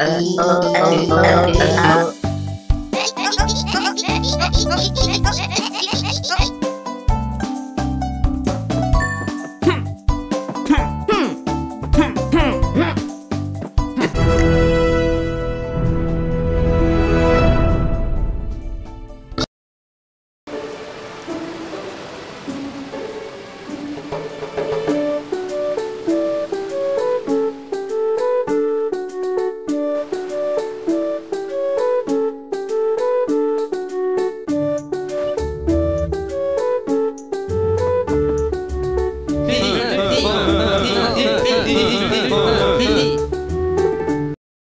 哦哦哦哦哦。